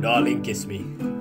darling, kiss me.